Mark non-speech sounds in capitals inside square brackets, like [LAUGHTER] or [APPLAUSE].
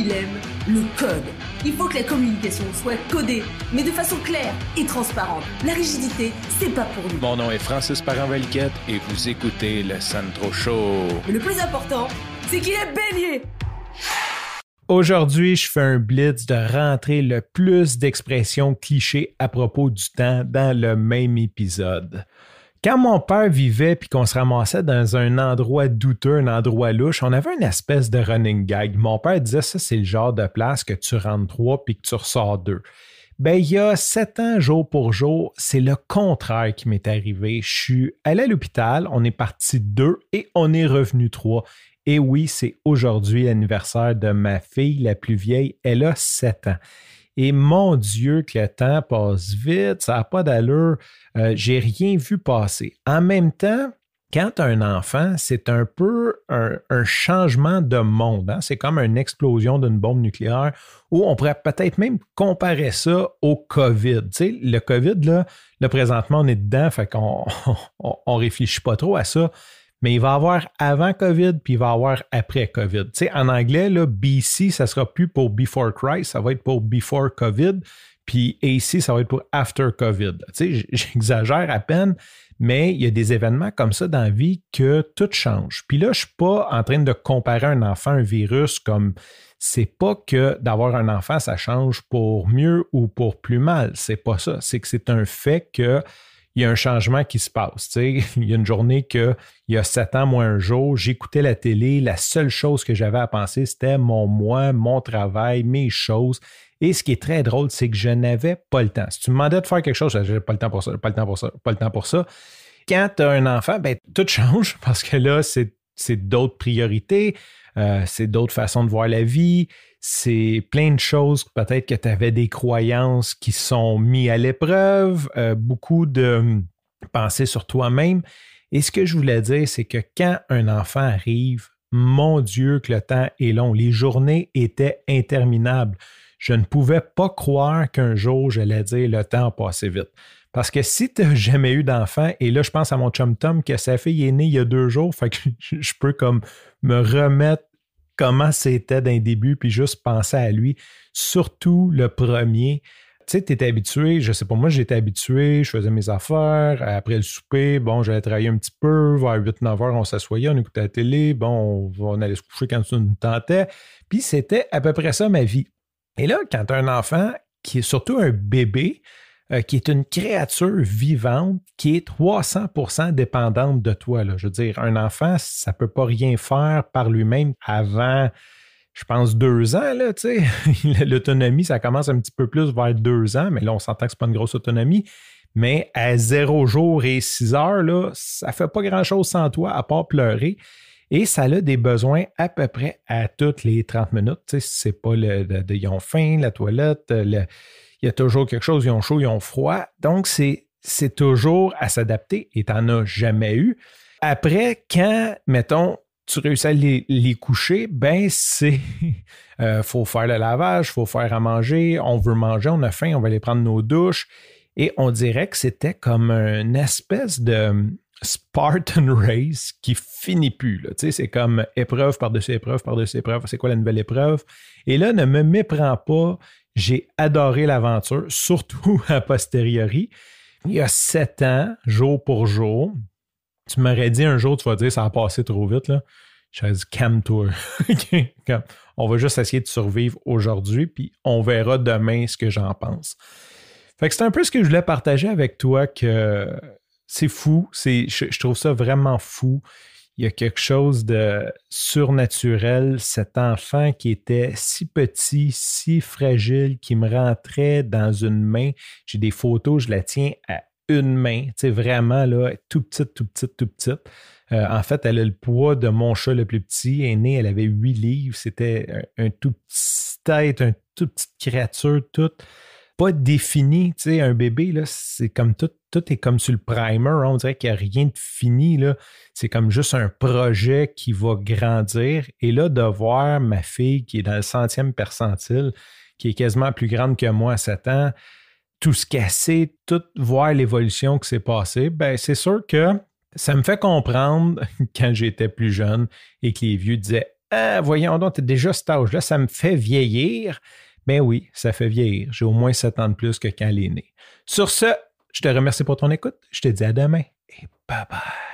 il aime le code. Il faut que la communication soit codée, mais de façon claire et transparente. La rigidité, c'est pas pour nous. Mon nom est Francis parent et vous écoutez le Sandro Show. Mais le plus important, c'est qu'il est bélier. Aujourd'hui, je fais un blitz de rentrer le plus d'expressions clichés à propos du temps dans le même épisode. Quand mon père vivait puis qu'on se ramassait dans un endroit douteux, un endroit louche, on avait une espèce de running gag. Mon père disait ça, c'est le genre de place que tu rentres trois puis que tu ressors deux. Ben, il y a sept ans, jour pour jour, c'est le contraire qui m'est arrivé. Je suis allé à l'hôpital, on est parti deux et on est revenu trois. Et oui, c'est aujourd'hui l'anniversaire de ma fille, la plus vieille. Elle a sept ans. Et mon Dieu, que le temps passe vite, ça n'a pas d'allure. Euh, j'ai rien vu passer. En même temps, quand tu un enfant, c'est un peu un, changement de monde. Hein. C'est comme une explosion d'une bombe nucléaire où on pourrait peut-être même comparer ça au COVID. le COVID, là, présentement, on est dedans, fait qu'on [LAUGHS] on, réfléchit pas trop à ça mais il va avoir avant COVID, puis il va avoir après COVID. Tu sais, en anglais, là, BC, ça sera plus pour Before Christ, ça va être pour Before COVID, puis AC, ça va être pour After COVID. Tu sais, [LAUGHS] j'exagère à peine, mais il y a des événements comme ça dans la vie que tout change. Puis là, je ne suis pas en train de comparer un enfant à un virus comme c'est pas que d'avoir un enfant, ça change pour mieux ou pour plus mal. C'est pas ça. C'est que c'est un fait que il y a un changement qui se passe. [LAUGHS] Il y a une journée que, il y a sept ans, moins un jour, j'écoutais la télé, la seule chose que j'avais à penser, c'était mon moi, mon travail, mes choses. Et ce qui est très drôle, c'est que je n'avais pas le temps. Si tu me demandais de faire quelque chose, je n'avais pas le temps pour ça, pas le temps pour ça, pas le temps pour ça. Quand tu as un enfant, ben, tout [LAUGHS] change parce que là, c'est d'autres priorités, euh, c'est d'autres façons de voir la vie, c'est plein de choses. Peut-être que tu avais des croyances qui sont mises à l'épreuve, euh, beaucoup de hum, pensées sur toi-même. Et ce que je voulais dire, c'est que quand un enfant arrive, mon Dieu, que le temps est long. Les journées étaient interminables. Je ne pouvais pas croire qu'un jour, j'allais dire le temps a passé vite. Parce que si tu n'as jamais eu d'enfant, et là, je pense à mon chum Tom, que sa fille est née il y a deux jours, fait que [LAUGHS] je peux comme me remettre comment c'était d'un début, puis juste penser à lui, surtout le premier. Tu sais, tu étais habitué, je sais pas, moi j'étais habitué, je faisais mes affaires, après le souper, bon, j'allais travailler un petit peu, vers 8-9 heures, on s'assoyait, on écoutait la télé, bon, on allait se coucher quand ça nous tentait, puis c'était à peu près ça ma vie. Et là, quand tu as un enfant qui est surtout un bébé, euh, qui est une créature vivante qui est 300% dépendante de toi. Là. Je veux dire, un enfant, ça ne peut pas rien faire par lui-même avant, je pense, deux ans. Là, [LAUGHS] L'autonomie, ça commence un petit peu plus vers deux ans, mais là, on s'entend que ce n'est pas une grosse autonomie. Mais à zéro jour et six heures, là, ça ne fait pas grand-chose sans toi à part pleurer. Et ça a des besoins à peu près à toutes les 30 minutes. C'est pas le, ils ont faim, la toilette, le, il y a toujours quelque chose, ils ont chaud, ils ont froid. Donc, c'est, toujours à s'adapter et tu n'en as jamais eu. Après, quand, mettons, tu réussis à les, coucher, ben c'est [LAUGHS] euh, faut faire le lavage, faut faire à manger, on veut manger, on a faim, on va aller prendre nos douches. Et on dirait que c'était comme une espèce de Spartan [LAUGHS] Race qui finit plus. C'est comme épreuve par-dessus épreuve par-dessus épreuve. C'est quoi la nouvelle épreuve? Et là, ne me méprends pas j'ai adoré l'aventure, [LAUGHS] surtout a posteriori. Il y a sept ans, jour pour jour, tu m'aurais dit un jour, tu vas dire ça a passé trop vite. Là. J'aurais dit calme-toi. [LAUGHS] on va juste essayer de survivre aujourd'hui, puis on verra demain ce que j'en pense. Fait que c'est un peu ce que je voulais partager avec toi que c'est fou. Je, trouve ça vraiment fou il y a quelque chose de surnaturel. Cet enfant qui était si petit, si fragile, qui me rentrait dans une main. J'ai des photos, je la tiens à une main, tu sais, vraiment, là, tout petite, tout petite, tout petite. Euh, en fait, elle a le poids de mon chat le plus petit. Née, elle avait huit livres. C'était un, tout petit tête, une toute petite créature, toute pas défini. Tu sais, un bébé, là, c'est comme tout, tout est comme sur le primer. Hein, on dirait qu'il n'y a rien de fini. C'est comme juste un projet qui va grandir. Et là, de voir ma fille qui est dans le centième percentile, qui est quasiment plus grande que moi à 7 ans, tout se casser, tout voir l'évolution qui s'est passée, ben c'est sûr que ça me fait comprendre [LAUGHS] quand j'étais plus jeune et que les vieux disaient ah, voyons donc, t'es déjà cet âge-là, ça me fait vieillir. Ben oui, ça fait vieillir. J'ai au moins 7 ans de plus que quand elle est née. Sur ce, je te remercie pour ton écoute. Je te dis à demain et bye bye.